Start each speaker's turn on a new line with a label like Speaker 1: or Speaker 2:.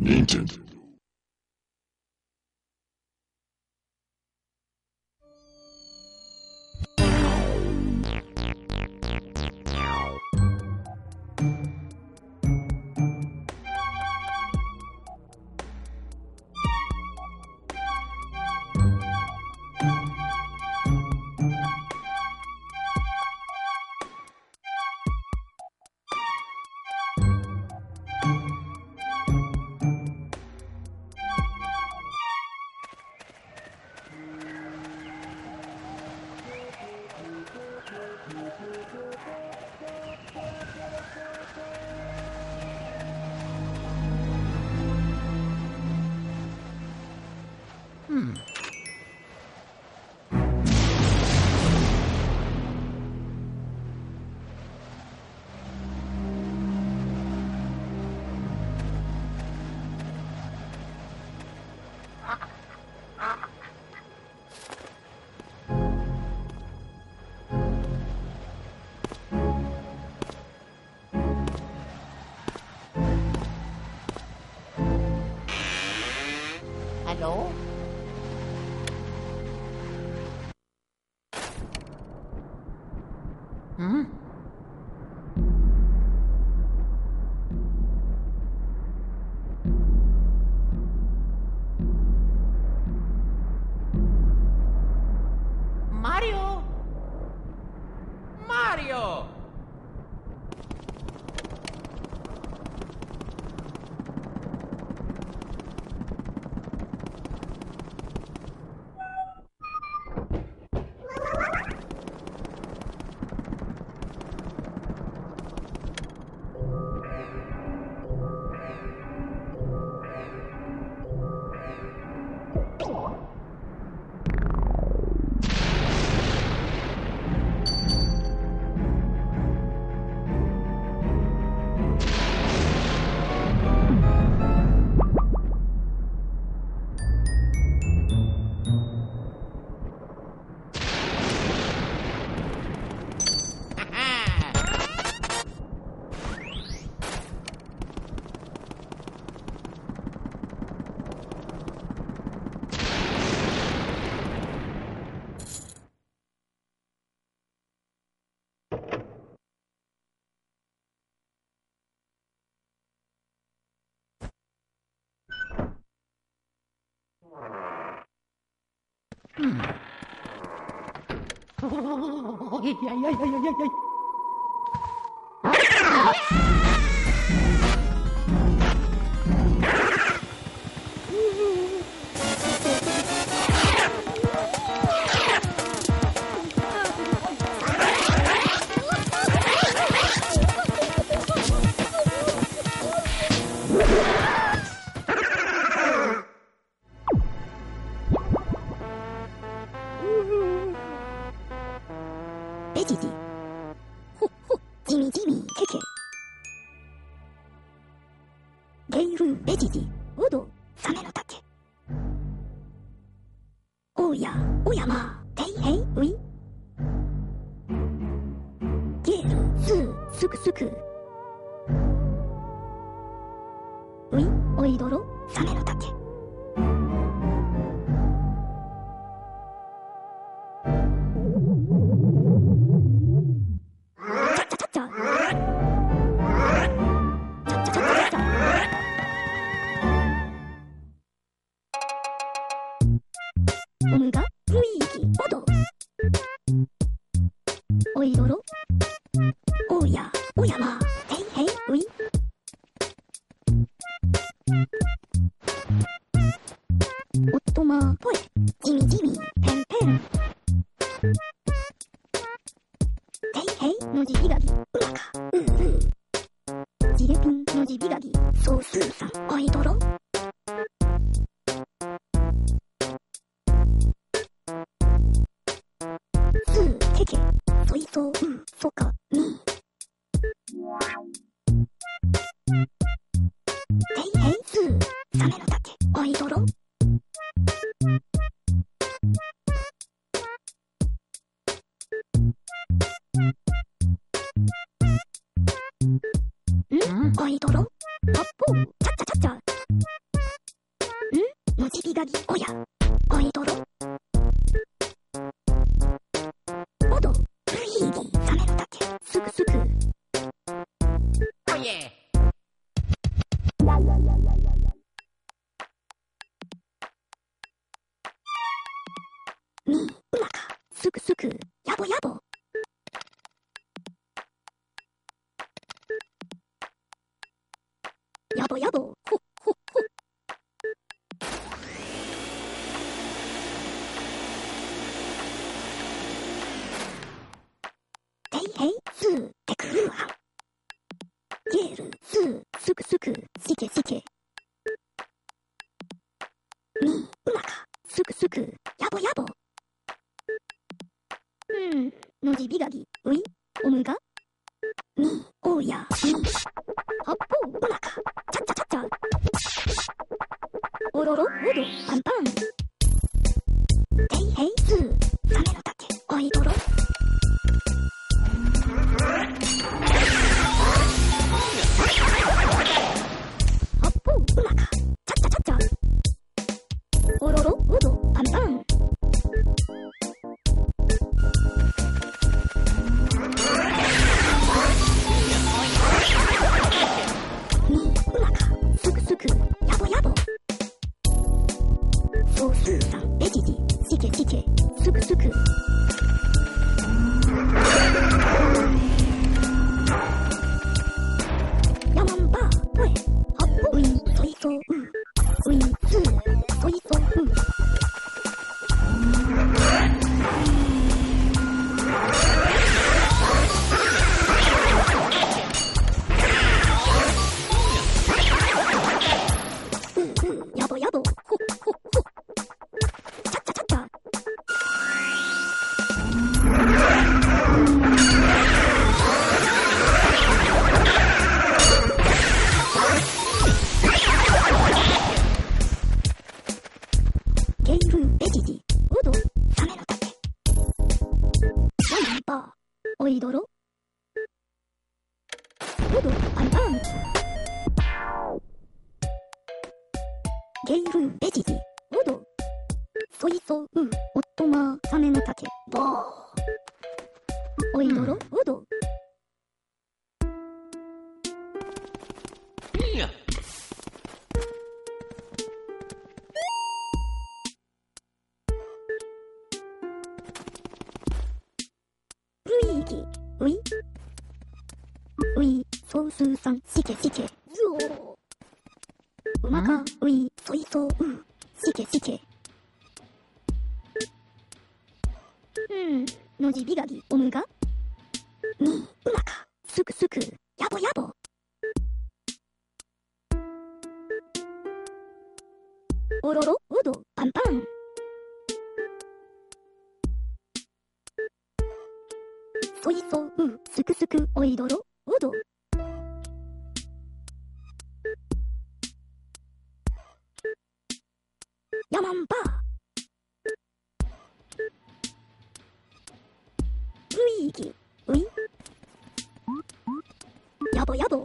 Speaker 1: Nintendo.
Speaker 2: 有。嗯，Mario。
Speaker 3: いやいやいやいやいやい。ゲイル、ベジジ、ウド、サメの竹。おや、おやま、テイヘイ、ウィ。ゲール、スー、すくすく。ウィ、おいどろ、サメの竹。いへい、のじびがぎ、うか、うんうん。ジレピン、のじびがぎ、そうすーさん、おいどろ。ガギおや。おいどろ。おど。ブイーギサメの竹すくすく。
Speaker 2: Oh yeah.
Speaker 3: みうまか。すくすくへいへいスーテクルーハンゲールスーすくすくしけしけ。みうまかすくすくやぼやぼ。うん、のじびがぎ、うい、おむが、み、おや、み、はっぽう、おなか、ちゃっちゃちゃっちゃ。おろろ、おど、パンパン。すくすく。ベジジ、オド、ソイソウ、オットマー、サメの竹、ボー。おいどろ、オド、
Speaker 2: Yeah.
Speaker 3: ルイーギ、ウイ、ウイ、ソウスーさん、シケシケ、ズオー。うまか、ウイ、ソイソウ、シケシケ。うん、のじびがぎ、おむが？み、うまか、すくすく、やぼやぼ。おろろ、おど、パンパン。そいそう、すくすく、おいどろ、やまんば。ういぎ、うい。やぼやぼ、